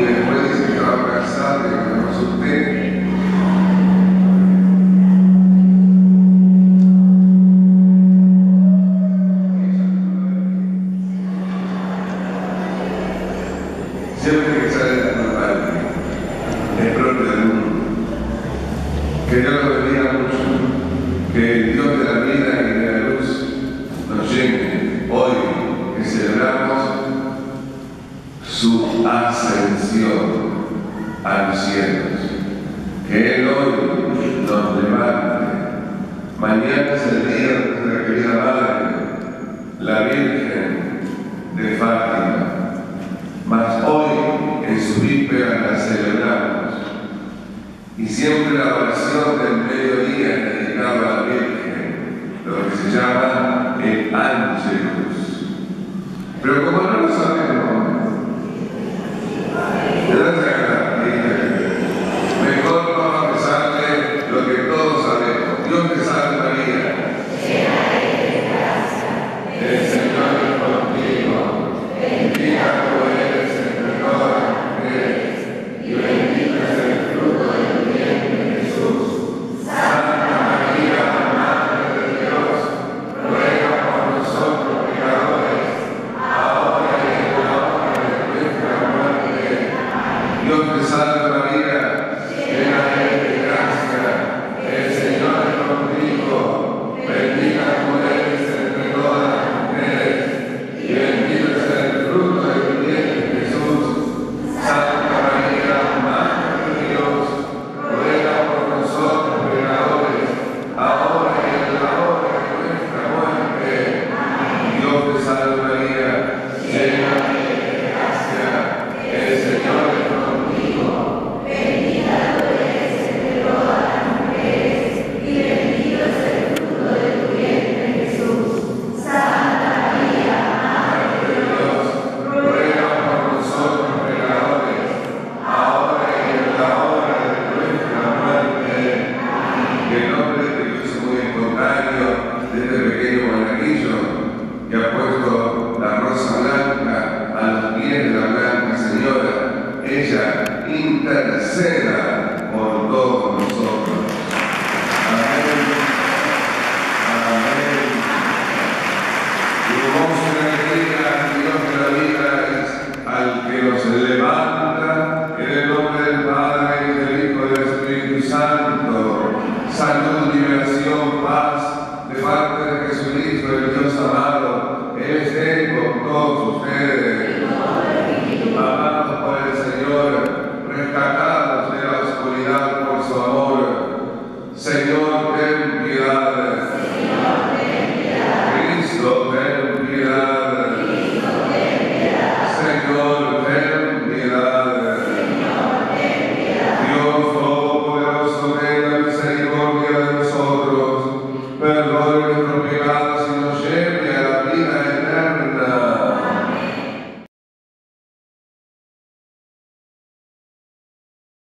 y después de señora Calzada, que me siempre que sale la Natalia, es propio del mundo. Que Dios lo a mis siervos. Que Él hoy nos levante. Mañana es el día de nuestra querida Madre, la Virgen de Fátima. Mas hoy en su víspera la celebramos. Y siempre la oración del mediodía es dedicada a la Virgen, lo que se llama el Ángelus. Pero como no lo sabemos,